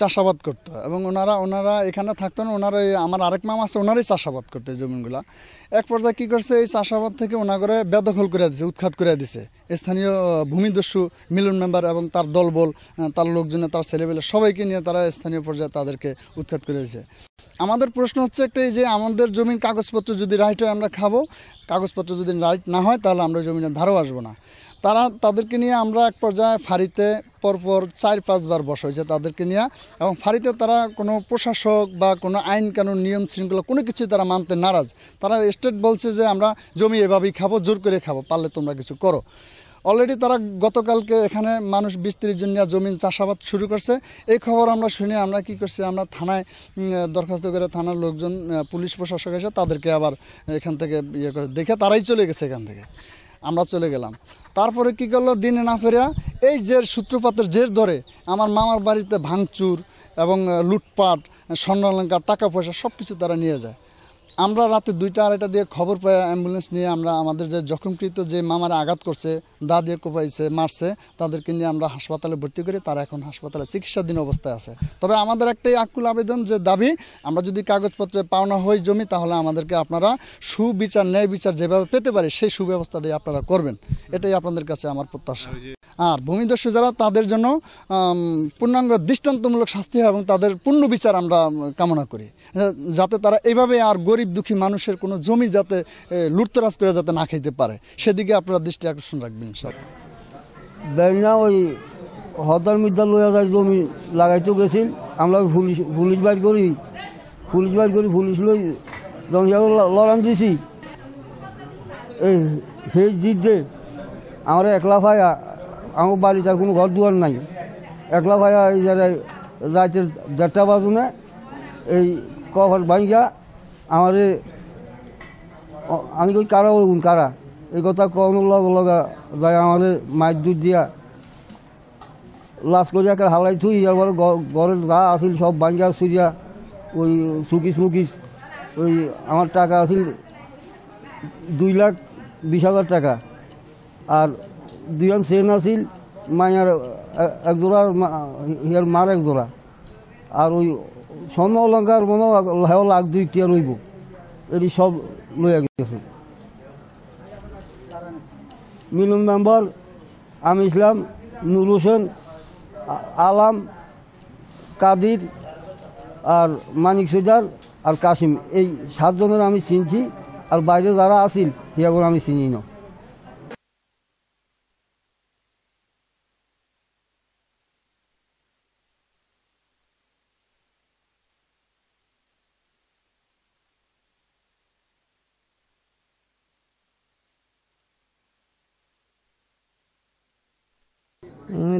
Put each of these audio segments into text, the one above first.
চাষাবাদ করতো। এবং ওনারা ওনারা এখানে থাকতো না ওনারা আমার আরেক মাম আছে, ওনারাই চাষাবাদ করতো এই জমিনগুলো এক পর্যায়ে কী করছে, এই চাষাবাদ থেকে ওনাগরে বেদখল করে দিছে, উৎখাত করে দিছে। স্থানীয় ভূমিদস্যু, মিলন মেম্বার এবং তার দলবল তার লোকজনে, তার ছেলেবেলে সবাইকে নিয়ে তারা স্থানীয় পর্যায়ে তাদেরকে উৎখাত করে দিয়েছে আমাদের প্রশ্ন হচ্ছে একটাই যে আমাদের জমির কাগজপত্র যদি রাইট হয় আমরা খাব, কাগজপত্র যদি রাইট না হয় তাহলে আমরা জমিনের ধারও আসব না। তারা তাদেরকে নিয়ে আমরা এক পর্যায়ে ফাঁড়িতে পরপর চার পাঁচবার বসা হয়েছে তাদেরকে নিয়ে, এবং ফাঁড়িতে তারা কোনো প্রশাসক বা কোনো আইন কানুন নিয়ম শৃঙ্খলা কোনো কিছুই তারা মানতে নারাজ। তারা স্টেট বলছে যে আমরা জমি এভাবেই খাব, জোর করে খাব, পারলে তোমরা কিছু করো। অলরেডি তারা গতকালকে এখানে মানুষ বিশ তিরিশ নিয়ে জমিন চাষাবাদ শুরু করছে। এই খবর আমরা শুনে আমরা কি করছি, আমরা থানায় দরখাস্ত করে থানার লোকজন পুলিশ প্রশাসক এসে তাদেরকে আবার এখান থেকে ইয়ে করে দেখে তারাই চলে গেছে এখান থেকে। আমরা চলে গেলাম। তারপরে কি করল দিনে না ফেরা, এই জের সূত্রপাতের জের ধরে আমার মামার বাড়িতে ভাঙচুর এবং লুটপাট, স্বর্ণালঙ্কার, টাকা পয়সা সব কিছু তারা নিয়ে যায়। আমরা রাতে দুইটা আড়াইটা দিয়ে খবর পাই অ্যাম্বুলেন্স নিয়ে আমরা আমাদের যে জখমকৃত যে মামারা আঘাত করছে, দা দিয়ে কোপাইছে, মারছে, তাদেরকে নিয়ে আমরা হাসপাতালে ভর্তি করি তারা এখন হাসপাতালে চিকিৎসাধীন অবস্থায় আছে। তবে আমাদের একটাই আকুল আবেদন যে দাবি, আমরা যদি কাগজপত্রে পাওনা হই জমি, তাহলে আমাদেরকে আপনারা সুবিচার, ন্যায় বিচার যেভাবে পেতে পারি, সেই সুব্যবস্থাটাই আপনারা করবেন। এটাই আপনাদের কাছে আমার প্রত্যাশা। আর ভূমিদস্যু যারা, তাদের জন্য পূর্ণাঙ্গ দৃষ্টান্তমূলক শাস্তি হয় এবং তাদের পূর্ণ বিচার আমরা কামনা করি। যাতে তারা এইভাবে আর গরিব দুঃখী মানুষের কোনো জমি যাতে লুটতরাজ করে যাতে না খাইতে পারে, সেদিকে আপনারা দৃষ্টি আকর্ষণ রাখবেন সব দেয় না, ওই হতার মিদ্যা লইয়া যায় জমি লাগাইতে গেছিল আমরা পুলিশ পুলিশ বাইর করি, পুলিশ বাইর করি, পুলিশ লই যখন লড়ান দিছি। এই, সেই জিদ্দে আমার একলা ভাইয়া, আমার বাড়িতে আর কোনো ঘর দুয়ার নাই। একলা ভাইয়া এই যারা রাতের দেড়টা বাজুনে এই কভার ভাঙ্গা আমার আমি কই কারা ওই কারা? এই কথা কম লগ লগা যায় আমার মায়ের দুধ দিয়া লাশ করিয়া একটা হালাই থুই এবার ঘরের গা আছিল সব বাঙ্গা সুরিয়া ওই সুকিস মুকিস ওই আমার টাকা আছিল দুই লাখ বিশ হাজার টাকা। আর দুজন সেন আছিল মায়ার এ- এক জোড়া আর মা- ইয়ার মার এক জোড়া। আর ওই স্বর্ণ অলঙ্কার মনে হয় লাখ দুই টিয়া রইব এটি সব লইয়া গেছে মিলন মেম্বার আমি ইসলাম নুর হোসেন আলাম কাদির আর মানিক সুজার আর কাসিম। এই সাতজনের আমি চিনছি, আর বাইরে যারা আছিল সেগুলো আমি চিনি না।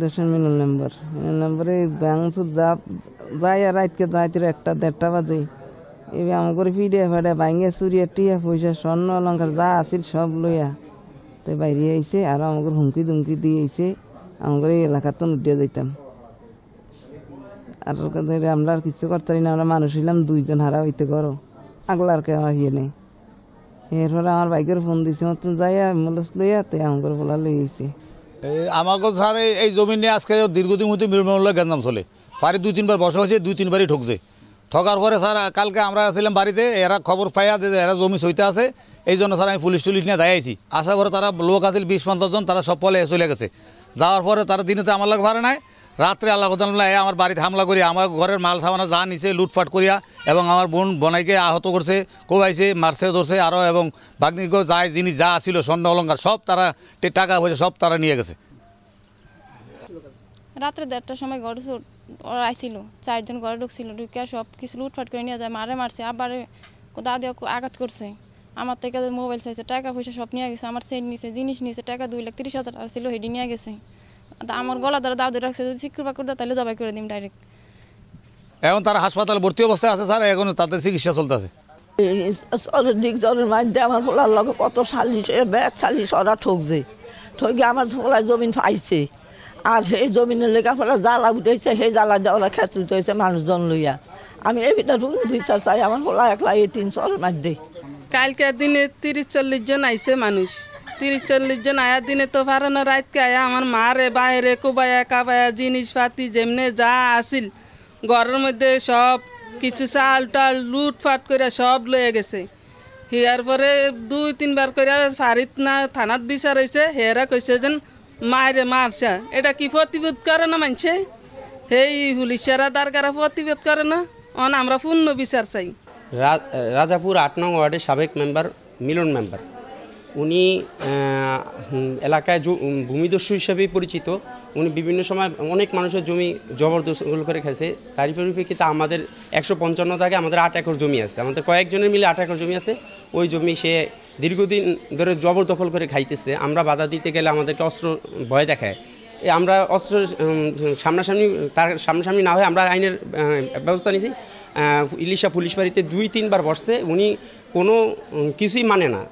দোষের মিলন নাম্বার মিলন নাম্বারে ব্যাংসুর যা যাই আর রাতকে যাইতে একটা দেড়টা বাজে। এবার আমার করে ফিডে ফাডে ভাঙে চুরিয়া টিয়া পয়সা, স্বর্ণ অলঙ্কার যা আছিল সব লইয়া। তো বাইরে আইসে আর আমাকে হুমকি দুমকি দিয়ে আইছে। আমাকে এই এলাকাতে উঠিয়ে যাইতাম। আর আমরা আর কিছু করতে পারি না, আমরা মানুষ হইলাম, দুইজন হারা হইতে করো। আগলার কেউ ইয়ে নেই। এরপরে আমার বাইকের ফোন দিছে, মতন যাইয়া মলস লইয়া তো আমাকে বলা লই আইছে। এই আমাকে স্যার এই- জমি নিয়ে আজকে দীর্ঘদিন মধ্যে মিলমূল্য গ্যাঞ্জাম চলে। পারি দুই তিনবার বসা হয়েছে দুই তিনবারই ঠকছে ঠকার পরে স্যার কালকে আমরা আসছিলাম বাড়িতে এরা খবর পাইয়া যে এরা জমি সইতে আছে। এই জন্য স্যার আমি পুলিশ টুলিশ নিয়ে দাঁড়াইছি আসার পরে তারা লোক আছিল বিশ পঞ্চাশ জন তারা সব পলে চলে গেছে। যাওয়ার পরে তারা দিনে তো আমার লোক ভাড়া নাই। রাত্রে আল্লাহ আমার বাড়িতে হামলা করি আমার ঘরের মাল সামানা যা নিছে লুটফাট করিয়া এবং আমার বোন বনাইকে আহত করছে, কোবাইছে, মারছে, ধরছে আরও এবং ভাগ্নিকে যায় জিনিস যা ছিল, স্বর্ণ অলঙ্কার, সব তারা টাকা পয়সা সব তারা নিয়ে গেছে। রাত্রে দেড়টার সময় ঘরে ওরা আইছিল, চারজন ঘরে ঢুকছিল ঢুকে সব কিছু লুটফাট করে নিয়ে যায়, মারে মারছে, আবার দাদি আঘাত করছে। আমার থেকে মোবাইল চাইছে, টাকা পয়সা সব নিয়ে গেছে, আমার সেট নিছে, জিনিস নিছে, টাকা দুই লাখ তিরিশ হাজার টাকা ছিল হেডি নিয়ে গেছে। আমার গলা ধরে দাও ধরে রাখছে যদি চিকুর বাকুর দাও তাহলে জবাই করে দিম ডাইরেক্ট এখন তারা হাসপাতালে ভর্তি অবস্থায় আছে স্যার এখন তাদের চিকিৎসা চলতেছে। চরের দিক জনের মাধ্যমে আমার পোলার লগে কত সালিশ ব্যাগ সালিশ ওরা ঠকছে। ঠকে আমার পোলার জমিন পাইছে আর সেই জমিনের ফলে জ্বালা উঠেছে সেই জ্বালা দিয়ে ওরা ক্ষেত্রিত হয়েছে মানুষজন লইয়া। আমি এই ভিতরে রুম বিচার চাই আমার পোলা একলা এই তিন চরের মধ্যে কালকে দিনে তিরিশ চল্লিশ জন আইছে মানুষ। তিরিশ চল্লিশ জন আয়ার দিনে তো পারে না রাতকে আয়া। আমার মারে, বাইরে, কোবায়া, কাবায়া, জিনিসপাতি যেমনে যা আসিল, ঘরের মধ্যে সব কিছু চাল টাল, লুটফাট করে সব লয়ে গেছে। হিয়ার পরে দুই, তিনবার করে ফারিত না, থানাত বিচার হয়েছে হেরা কইছে যেন মায়েরে মারছে। এটা কি প্রতিবোধ করে না মানছে সেই পুলিশেরা দারগারা প্রতিবোধ করে না? অন, আমরা পূর্ণ বিচার চাই। রাজাপুর আট নং ওয়ার্ডের সাবেক মেম্বার, মিলন মেম্বার। উনি এলাকায় ভূমিদস্যু হিসেবে পরিচিত। উনি বিভিন্ন সময় অনেক মানুষের জমি জবরদস্ত করে খেয়েছে তারই পরিপ্রেক্ষিতে আমাদের একশো পঞ্চান্ন দাগে আমাদের আট একর জমি আছে। আমাদের কয়েকজনের মিলে আট একর জমি আছে। ওই জমি সে দীর্ঘদিন ধরে জবরদখল করে খাইতেছে। আমরা বাধা দিতে গেলে আমাদেরকে অস্ত্র ভয় দেখায়। আমরা অস্ত্র সামনাসামনি, তার সামনাসামনি না হয়ে আমরা আইনের ব্যবস্থা নিয়েছি ইলিশা পুলিশ বাড়িতে দুই, তিনবার বসছে। উনি কোনো কিছুই মানে না।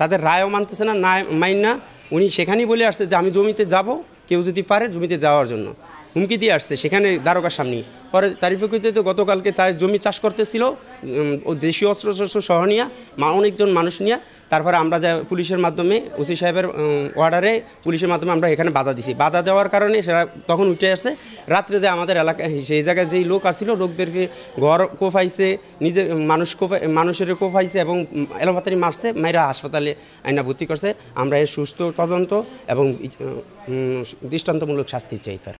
তাদের রায়ও মানতেছে না না, মাইন না। উনি সেখানেই বলে আসছে যে, আমি জমিতে যাব, কেউ যদি পারে জমিতে যাওয়ার জন্য। হুমকি দিয়ে আসছে, সেখানে দ্বারকার সামনে। পরে তারই প্রকৃতিতে তো গতকালকে তার জমি চাষ করতেছিল দেশীয় অস্ত্র শস্ত্র সহ নিয়ে, মা অনেকজন মানুষ নিয়ে। তারপরে আমরা যা পুলিশের মাধ্যমে, ওসি সাহেবের অর্ডারে পুলিশের মাধ্যমে আমরা এখানে বাধা দিছি। বাধা দেওয়ার কারণে সেটা তখন উঠে আসছে। রাত্রে যে আমাদের এলাকায়, সেই জায়গায় যেই লোক আসছিল, লোকদেরকে ঘর কোফাইছে নিজের মানুষ কোফাই মানুষের কোফাইছে এবং এলোপাতারি মারছে মেয়েরা হাসপাতালে আইনা ভর্তি করছে। আমরা এর সুস্থ, তদন্ত এবং দৃষ্টান্তমূলক শাস্তি চাই তার।